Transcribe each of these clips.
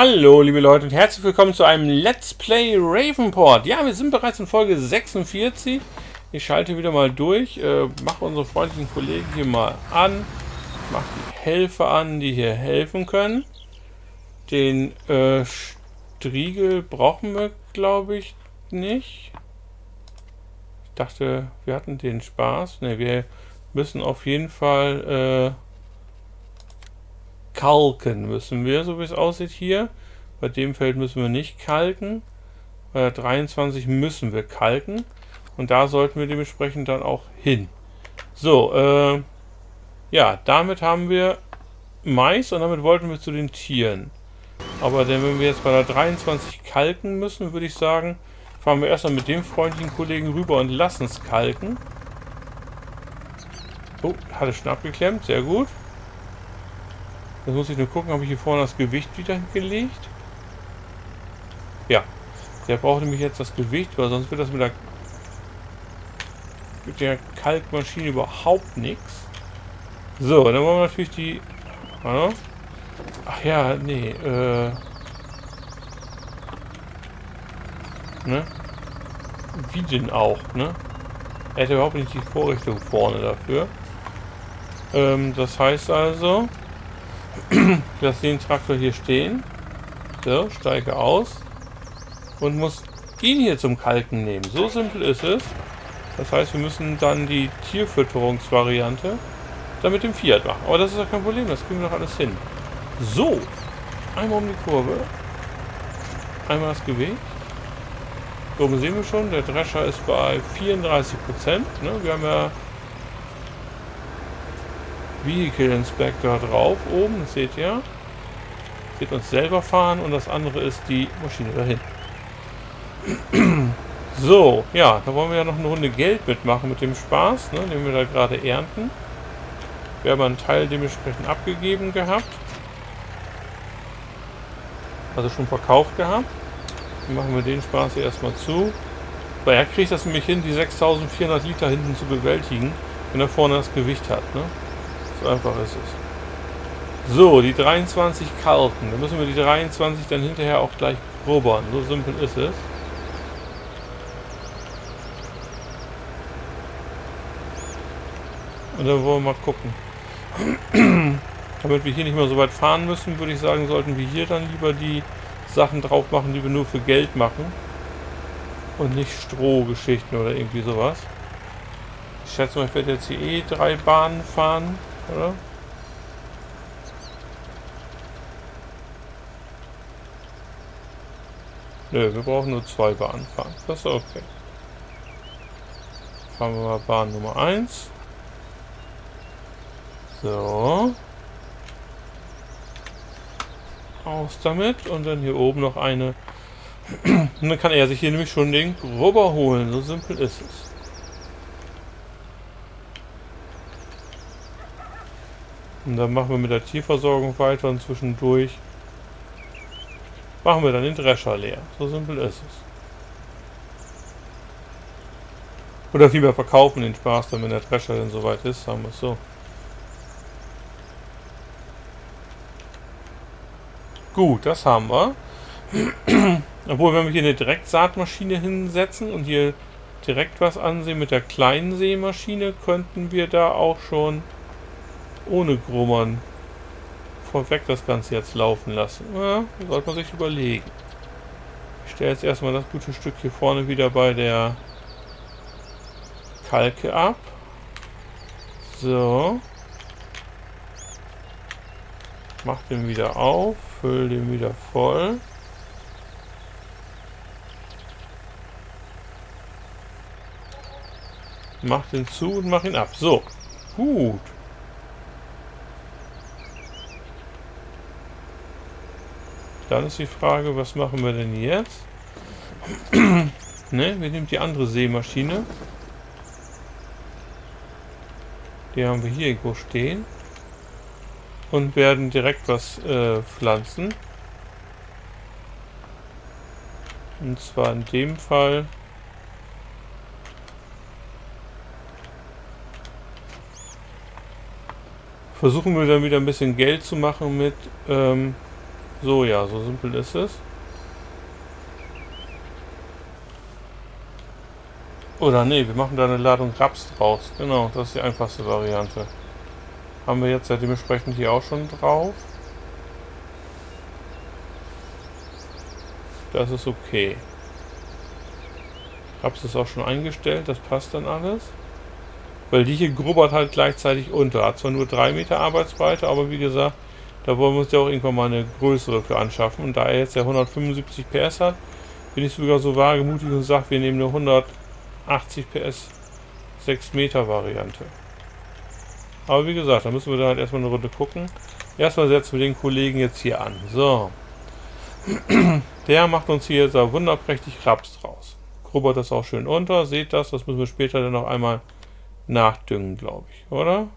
Hallo liebe Leute und herzlich willkommen zu einem Let's Play Ravenport. Ja, wir sind bereits in Folge 46. Ich schalte wieder mal durch, äh, mache unsere freundlichen Kollegen hier mal an, mache die Helfer an, die hier helfen können. Den äh, Striegel brauchen wir, glaube ich, nicht. Ich dachte, wir hatten den Spaß. Ne, wir müssen auf jeden Fall... Äh, kalken müssen wir, so wie es aussieht hier. Bei dem Feld müssen wir nicht kalken. Bei 23 müssen wir kalken. Und da sollten wir dementsprechend dann auch hin. So, äh, ja, damit haben wir Mais und damit wollten wir zu den Tieren. Aber denn wenn wir jetzt bei der 23 kalken müssen, würde ich sagen, fahren wir erstmal mit dem freundlichen Kollegen rüber und lassen es kalken. Oh, hat es schon abgeklemmt, sehr gut. Jetzt muss ich nur gucken, habe ich hier vorne das Gewicht wieder gelegt? Ja. Der braucht nämlich jetzt das Gewicht, weil sonst wird das mit der, mit der Kalkmaschine überhaupt nichts. So, dann wollen wir natürlich die... Warte. Ach ja, nee, äh... Ne? Wie denn auch, ne? Er hätte überhaupt nicht die Vorrichtung vorne dafür. Ähm, das heißt also... Ich lasse den Traktor hier stehen. So, steige aus. Und muss ihn hier zum Kalken nehmen. So simpel ist es. Das heißt, wir müssen dann die Tierfütterungsvariante dann mit dem Fiat machen. Aber das ist ja kein Problem, das kriegen wir doch alles hin. So, einmal um die Kurve. Einmal das Gewicht. Oben sehen wir schon, der Drescher ist bei 34%. Ne? Wir haben ja Vehicle Inspector drauf. Oben, das seht ihr. Seht uns selber fahren und das andere ist die Maschine dahin. So, ja, da wollen wir ja noch eine Runde Geld mitmachen mit dem Spaß, ne, den wir da gerade ernten. Wir haben einen Teil dementsprechend abgegeben gehabt. Also schon verkauft gehabt. Dann machen wir den Spaß hier erstmal zu. Weil er kriegt das nämlich hin, die 6400 Liter hinten zu bewältigen, wenn er vorne das Gewicht hat. Ne? So einfach ist es. So, die 23 kalten. Dann müssen wir die 23 dann hinterher auch gleich rubbern. So simpel ist es. Und dann wollen wir mal gucken. Damit wir hier nicht mehr so weit fahren müssen, würde ich sagen, sollten wir hier dann lieber die Sachen drauf machen, die wir nur für Geld machen. Und nicht Strohgeschichten oder irgendwie sowas. Ich schätze mal, ich werde jetzt hier eh drei Bahnen fahren oder? Nö, wir brauchen nur zwei Bahnen fahren. Das ist okay. Fahren wir mal Bahn Nummer 1. So. Aus damit. Und dann hier oben noch eine. Und dann kann er sich hier nämlich schon den Grubber holen. So simpel ist es. Und dann machen wir mit der Tierversorgung weiter und zwischendurch machen wir dann den Drescher leer. So simpel ist es. Oder vielmehr verkaufen den Spaß, dann wenn der Drescher dann soweit ist, sagen wir es so. Gut, das haben wir. Obwohl, wenn wir hier eine Direktsaatmaschine hinsetzen und hier direkt was ansehen mit der kleinen Sämaschine, könnten wir da auch schon ohne Grummern vorweg das Ganze jetzt laufen lassen. Ja, sollte man sich überlegen. Ich stelle jetzt erstmal das gute Stück hier vorne wieder bei der Kalke ab. So. Mach den wieder auf, füll den wieder voll. Mach den zu und mach ihn ab. So. Gut. Dann ist die Frage, was machen wir denn jetzt? ne, wir nehmen die andere Seemaschine. Die haben wir hier irgendwo stehen. Und werden direkt was äh, pflanzen. Und zwar in dem Fall versuchen wir dann wieder ein bisschen Geld zu machen mit ähm, So, ja, so simpel ist es. Oder nee, wir machen da eine Ladung Raps draus. Genau, das ist die einfachste Variante. Haben wir jetzt ja dementsprechend hier auch schon drauf. Das ist okay. Raps ist auch schon eingestellt, das passt dann alles. Weil die hier grubbert halt gleichzeitig unter. Hat zwar nur 3 Meter Arbeitsbreite, aber wie gesagt, da wollen wir uns ja auch irgendwann mal eine größere für anschaffen. Und da er jetzt ja 175 PS hat, bin ich sogar so wagemutig und sage, wir nehmen eine 180 PS 6 Meter Variante. Aber wie gesagt, da müssen wir dann halt erstmal eine Runde gucken. Erstmal setzen wir den Kollegen jetzt hier an. So. Der macht uns hier jetzt wunderprächtig Raps draus. Grubbert das auch schön unter. Seht das, das müssen wir später dann noch einmal nachdüngen, glaube ich, oder?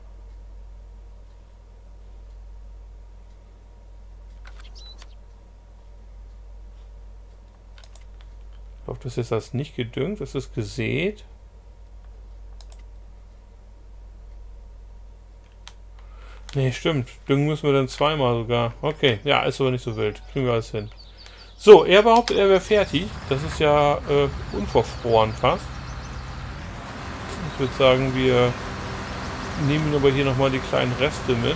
Hoffe, das ist das nicht gedüngt, das ist gesät. Ne, stimmt. Düngen müssen wir dann zweimal sogar. Okay, ja, ist aber nicht so wild. Kriegen wir alles hin. So, er behauptet, er wäre fertig. Das ist ja äh, unverfroren fast. Ich würde sagen, wir nehmen aber hier nochmal die kleinen Reste mit.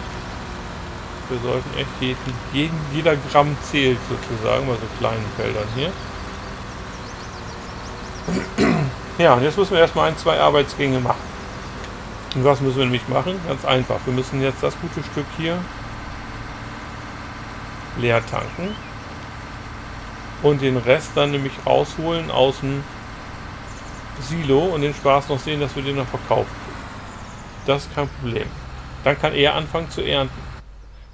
Wir sollten echt jeden, jeden, jeder Gramm zählt sozusagen bei so kleinen Feldern hier. Ja, und jetzt müssen wir erstmal ein, zwei Arbeitsgänge machen. Und was müssen wir nämlich machen? Ganz einfach. Wir müssen jetzt das gute Stück hier leer tanken und den Rest dann nämlich rausholen aus dem Silo und den Spaß noch sehen, dass wir den noch verkaufen. Das ist kein Problem. Dann kann er anfangen zu ernten.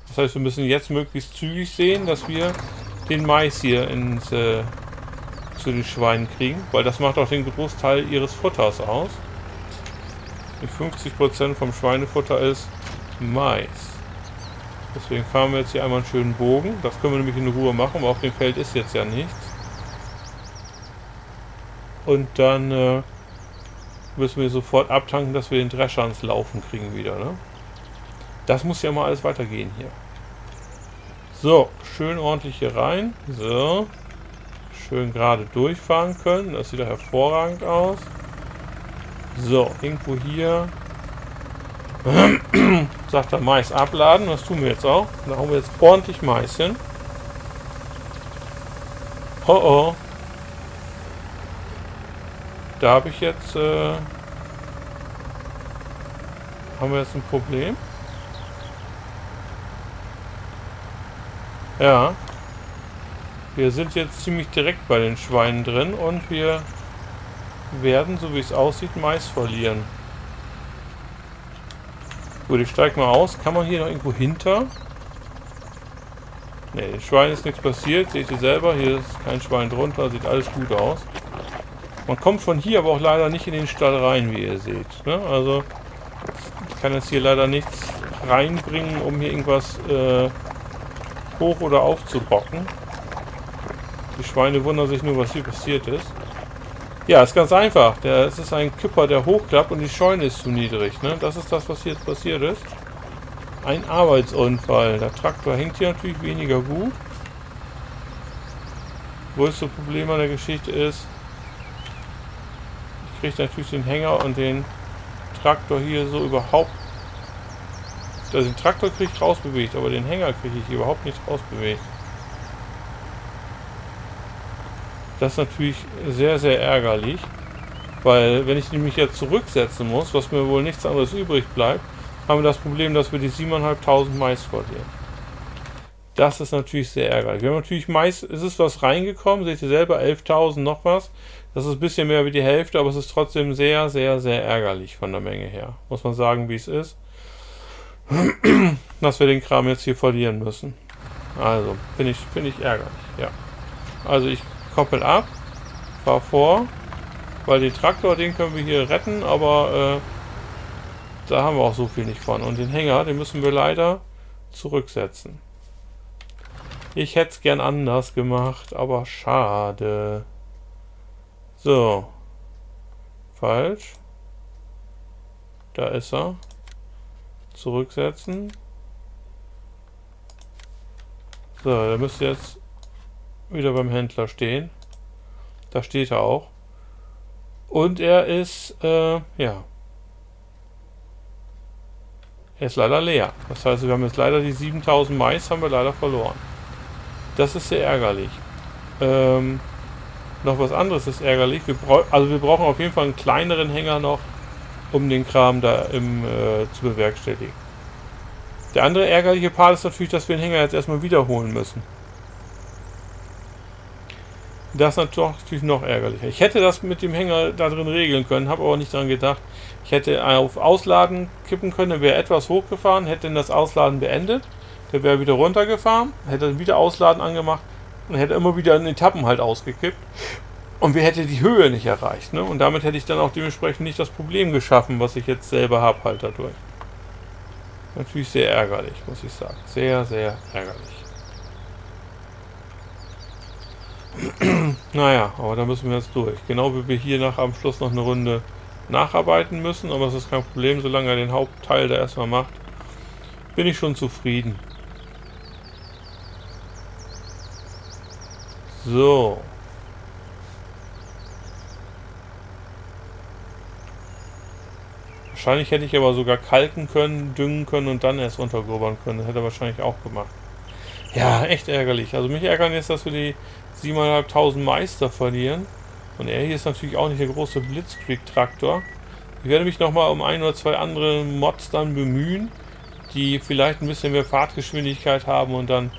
Das heißt, wir müssen jetzt möglichst zügig sehen, dass wir den Mais hier ins, äh, zu den Schweinen kriegen, weil das macht auch den Großteil ihres Futters aus. 50% vom Schweinefutter ist Mais. Deswegen fahren wir jetzt hier einmal einen schönen Bogen. Das können wir nämlich in Ruhe machen, aber auf dem Feld ist jetzt ja nichts. Und dann äh, müssen wir sofort abtanken, dass wir den Drescher ans Laufen kriegen wieder. Ne? Das muss ja mal alles weitergehen hier. So, schön ordentlich hier rein. So. Schön gerade durchfahren können. Das sieht ja hervorragend aus. So, irgendwo hier sagt er Mais abladen. Das tun wir jetzt auch. Da haben wir jetzt ordentlich Mais hin. Oh oh. Da habe ich jetzt... Äh, haben wir jetzt ein Problem? Ja. Wir sind jetzt ziemlich direkt bei den Schweinen drin und wir werden, so wie es aussieht, Mais verlieren. Gut, ich steige mal aus. Kann man hier noch irgendwo hinter? Ne, Schwein ist nichts passiert. Seht ihr selber, hier ist kein Schwein drunter. Sieht alles gut aus. Man kommt von hier aber auch leider nicht in den Stall rein, wie ihr seht. Ne? Also, ich kann jetzt hier leider nichts reinbringen, um hier irgendwas äh, hoch oder aufzubocken. Die Schweine wundern sich nur, was hier passiert ist. Ja, ist ganz einfach. Der, es ist ein Kipper, der hochklappt und die Scheune ist zu niedrig. Ne? Das ist das, was hier jetzt passiert ist. Ein Arbeitsunfall. Der Traktor hängt hier natürlich weniger gut. Größte Problem an der Geschichte ist, ich kriege natürlich den Hänger und den Traktor hier so überhaupt... Also den Traktor kriege ich rausbewegt, aber den Hänger kriege ich überhaupt nicht rausbewegt. Das ist natürlich sehr, sehr ärgerlich. Weil wenn ich mich jetzt zurücksetzen muss, was mir wohl nichts anderes übrig bleibt, haben wir das Problem, dass wir die 7.500 Mais verlieren. Das ist natürlich sehr ärgerlich. Wir haben natürlich Mais, es ist was reingekommen, seht ihr selber, 11.000 noch was. Das ist ein bisschen mehr wie die Hälfte, aber es ist trotzdem sehr, sehr, sehr ärgerlich von der Menge her. Muss man sagen, wie es ist. Dass wir den Kram jetzt hier verlieren müssen. Also, finde ich, find ich ärgerlich, ja. Also ich koppel ab, fahr vor, weil den Traktor, den können wir hier retten, aber äh, da haben wir auch so viel nicht von. Und den Hänger, den müssen wir leider zurücksetzen. Ich hätte es gern anders gemacht, aber schade. So. Falsch. Da ist er. Zurücksetzen. So, der müsste jetzt wieder beim Händler stehen. Da steht er auch. Und er ist, äh, ja. Er ist leider leer. Das heißt, wir haben jetzt leider die 7000 Mais haben wir leider verloren. Das ist sehr ärgerlich. Ähm, noch was anderes ist ärgerlich. Wir also wir brauchen auf jeden Fall einen kleineren Hänger noch, um den Kram da im, äh, zu bewerkstelligen. Der andere ärgerliche Part ist natürlich, dass wir den Hänger jetzt erstmal wiederholen müssen. Das ist natürlich noch ärgerlicher. Ich hätte das mit dem Hänger da drin regeln können, habe aber nicht daran gedacht. Ich hätte auf Ausladen kippen können, dann wäre etwas hochgefahren, hätte dann das Ausladen beendet. Der wäre wieder runtergefahren, hätte dann wieder Ausladen angemacht und hätte immer wieder in Etappen halt ausgekippt. Und wir hätten die Höhe nicht erreicht. Ne? Und damit hätte ich dann auch dementsprechend nicht das Problem geschaffen, was ich jetzt selber habe halt dadurch. Natürlich sehr ärgerlich, muss ich sagen. Sehr, sehr ärgerlich. Naja, aber da müssen wir jetzt durch. Genau wie wir hier nach am Schluss noch eine Runde nacharbeiten müssen, aber es ist kein Problem, solange er den Hauptteil da erstmal macht, bin ich schon zufrieden. So. Wahrscheinlich hätte ich aber sogar kalken können, düngen können und dann erst untergrubern können. Das hätte er wahrscheinlich auch gemacht. Ja, echt ärgerlich. Also mich ärgern jetzt, dass wir die 7.500 Meister verlieren. Und er hier ist natürlich auch nicht der große Blitzkrieg-Traktor. Ich werde mich nochmal um ein oder zwei andere Mods dann bemühen, die vielleicht ein bisschen mehr Fahrtgeschwindigkeit haben und dann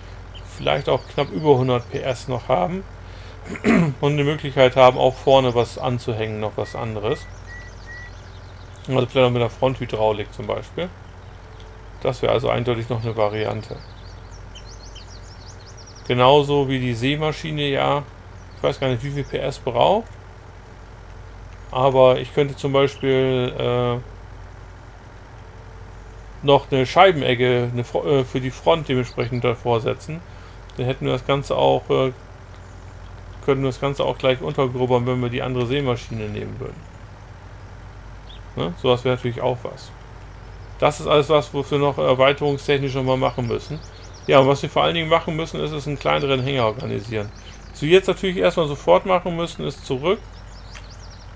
vielleicht auch knapp über 100 PS noch haben. und eine Möglichkeit haben, auch vorne was anzuhängen, noch was anderes. Also vielleicht auch mit der Fronthydraulik zum Beispiel. Das wäre also eindeutig noch eine Variante. Genauso wie die Seemaschine ja, ich weiß gar nicht, wie viel PS braucht. Aber ich könnte zum Beispiel äh, noch eine Scheibenegge eine, äh, für die Front dementsprechend davor setzen. Dann hätten wir das Ganze auch, äh, könnten wir das Ganze auch gleich untergrubbern, wenn wir die andere Seemaschine nehmen würden. Ne? Sowas wäre natürlich auch was. Das ist alles was, wofür wir noch erweiterungstechnisch nochmal machen müssen. Ja, und was wir vor allen Dingen machen müssen, ist es einen kleineren Hänger organisieren. Was wir jetzt natürlich erstmal sofort machen müssen, ist zurück.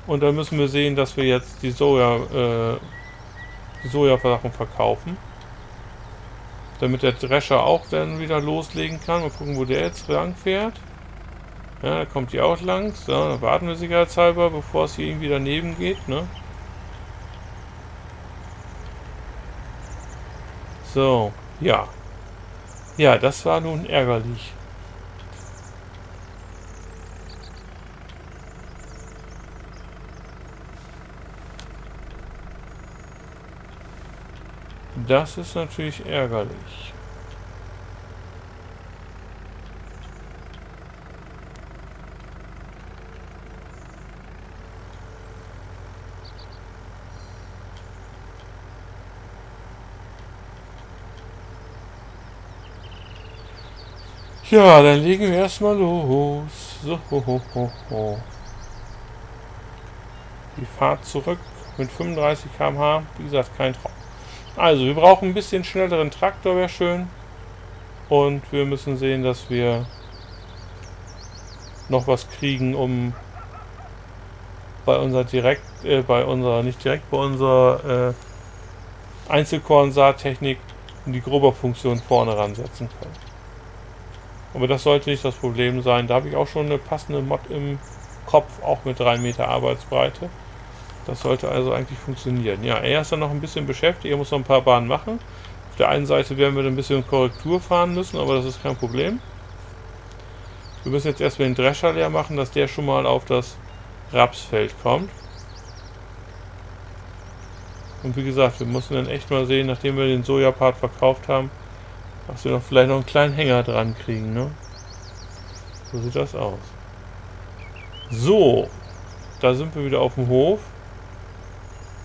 Und dann müssen wir sehen, dass wir jetzt die Soja, äh, die Sojasachen verkaufen. Damit der Drescher auch dann wieder loslegen kann. Mal gucken, wo der jetzt lang fährt. Ja, da kommt die auch lang. So, dann warten wir sicherheitshalber, bevor es hier irgendwie daneben geht, ne? So, ja. Ja, das war nun ärgerlich. Das ist natürlich ärgerlich. Ja, dann legen wir erstmal los. So, ho, ho, ho, ho. Die Fahrt zurück mit 35 km/h. Wie gesagt, kein Traum. Also, wir brauchen ein bisschen schnelleren Traktor, wäre schön. Und wir müssen sehen, dass wir noch was kriegen, um bei unserer direkt, äh, bei unserer, nicht direkt, bei unserer äh, Einzelkorn-Saattechnik die Grober-Funktion vorne ransetzen können. Aber das sollte nicht das Problem sein. Da habe ich auch schon eine passende Mod im Kopf, auch mit 3 Meter Arbeitsbreite. Das sollte also eigentlich funktionieren. Ja, er ist dann noch ein bisschen beschäftigt. Er muss noch ein paar Bahnen machen. Auf der einen Seite werden wir ein bisschen Korrektur fahren müssen, aber das ist kein Problem. Wir müssen jetzt erstmal den Drescher leer machen, dass der schon mal auf das Rapsfeld kommt. Und wie gesagt, wir müssen dann echt mal sehen, nachdem wir den Sojapart verkauft haben, dass wir noch vielleicht noch einen kleinen Hänger dran kriegen, ne? So sieht das aus. So, da sind wir wieder auf dem Hof.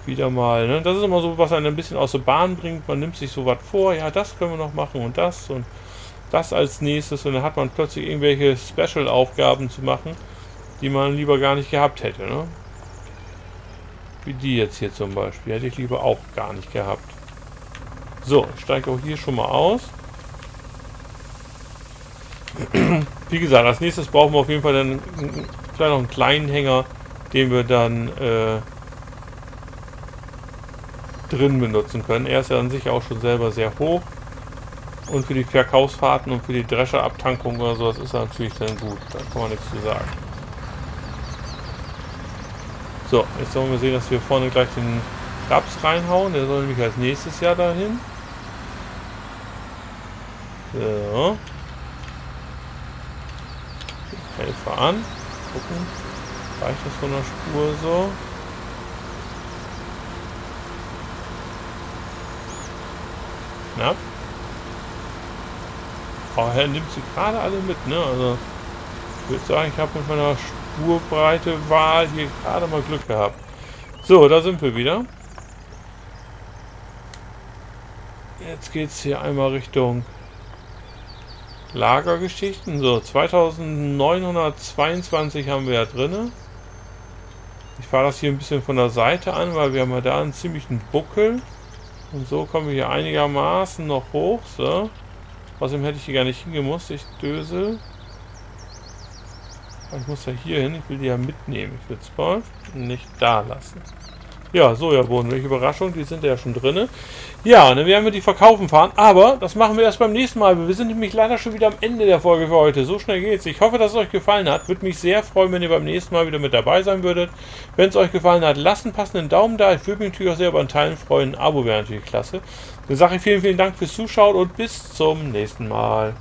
Wieder mal, ne? Das ist immer so, was einen ein bisschen aus der Bahn bringt. Man nimmt sich so was vor, ja, das können wir noch machen und das und das als nächstes. Und dann hat man plötzlich irgendwelche Special-Aufgaben zu machen, die man lieber gar nicht gehabt hätte, ne? Wie die jetzt hier zum Beispiel. Hätte ich lieber auch gar nicht gehabt. So, ich steige auch hier schon mal aus. Wie gesagt, als nächstes brauchen wir auf jeden Fall dann vielleicht noch einen kleinen Hänger, den wir dann äh, drin benutzen können. Er ist ja an sich auch schon selber sehr hoch. Und für die Verkaufsfahrten und für die Drescherabtankung oder sowas ist er natürlich dann gut. Da kann man nichts zu sagen. So, jetzt sollen wir sehen, dass wir vorne gleich den Raps reinhauen. Der soll nämlich als nächstes Jahr dahin. So. An. Gucken. Reicht das von der Spur so? Knapp. Oh, er nimmt sie gerade alle mit, ne? Also, ich würde sagen, ich habe mit meiner Spurbreite Wahl hier gerade mal Glück gehabt. So, da sind wir wieder. Jetzt geht es hier einmal Richtung Lagergeschichten. So, 2922 haben wir ja drin. Ich fahre das hier ein bisschen von der Seite an, weil wir haben ja da einen ziemlichen Buckel. Und so kommen wir hier einigermaßen noch hoch. So. Außerdem hätte ich hier gar nicht hingemusst. Ich dösel. Ich muss ja hier hin. Ich will die ja mitnehmen. Ich will Spawn nicht da lassen. Ja, Sojabohnen, welche Überraschung, die sind ja schon drin. Ja, dann werden wir die verkaufen fahren, aber das machen wir erst beim nächsten Mal. Wir sind nämlich leider schon wieder am Ende der Folge für heute. So schnell geht's. Ich hoffe, dass es euch gefallen hat. Würde mich sehr freuen, wenn ihr beim nächsten Mal wieder mit dabei sein würdet. Wenn es euch gefallen hat, lasst einen passenden Daumen da. Ich würde mich natürlich auch sehr über einen Teilen freuen. Ein Abo wäre natürlich klasse. Dann sage ich vielen, vielen Dank fürs Zuschauen und bis zum nächsten Mal.